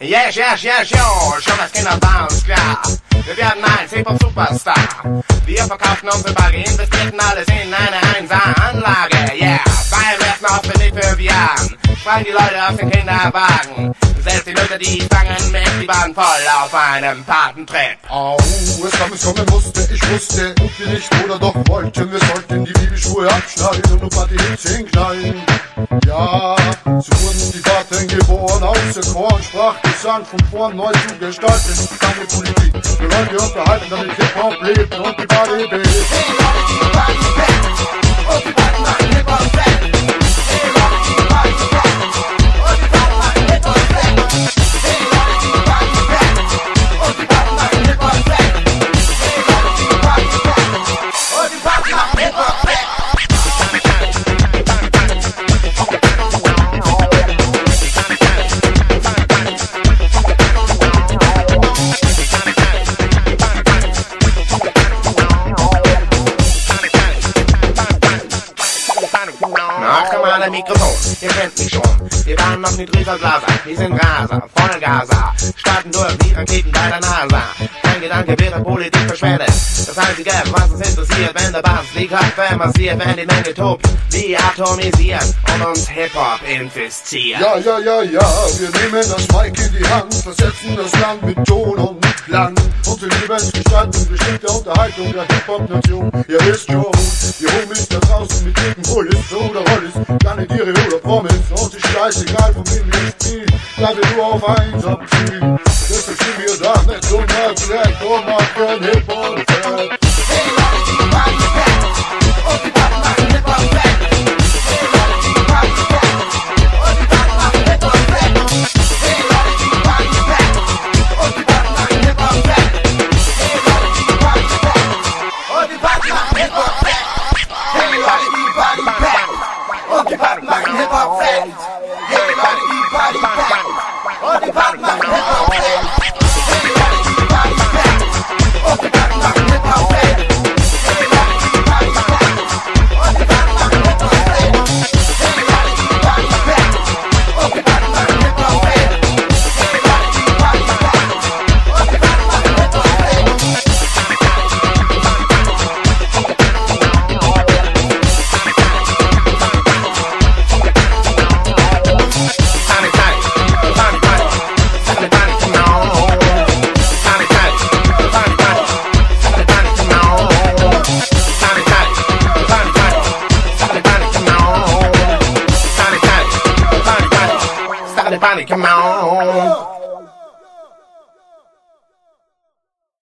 Yes, yes, yes, yo, schon das Kinder war uns klar. Wir werden ein Hip-Hop-Superstar. Wir verkauften unsere Bagge, investierten alles in eine einsame Anlage. Yeah, Bayern werfen auf den für Jahren. Schreien die Leute aus den Kinderwagen. Selbst die Leute, die fangen mit die Bahn voll auf einem Patentritt. Au, es kam, es kommen musste, ich wusste, ob wir nicht oder doch wollten. Wir sollten die Bibelschuhe abschneiden und ein paar die Hits hinknallen. Ja, so wurden die Taten geboren, aus der Chor und Sprachgesang von vorn neu zu gestalten. Keine Politik, wir wollen die unterhalten, damit Hip-Hop lebt und die Body bebt. Na, komm mal, Mikrofon, ihr kennt mich schon. Wir waren noch mit Rieselblaser, wir sind Raser, Vollgaser. Starten durch wie Raketen bei der NASA. Kein Gedanke wird an Politik verschwendet. Das Einzige, was uns interessiert, wenn der Bass die Köpfe massiert, wenn die Menge tobt, die atomisieren und uns Hip-Hop infizieren. Ja, ja, ja, ja, wir nehmen das Mic in die Hand, versetzen das Land mit Ton und Klang. Unsere Lebensgestaltung der Unterhaltung der Hip-Hop-Nation. Ihr wisst schon, die Homies da draußen mit dicken Bullis oder Rollis, Garnitiere oder Pommes. Uns ist scheißegal, von wem spielen, da wir nur auf einsam spielen. Deshalb sind wir da mit so einer Track und machen Hip-Hop-Track. Everybody come on.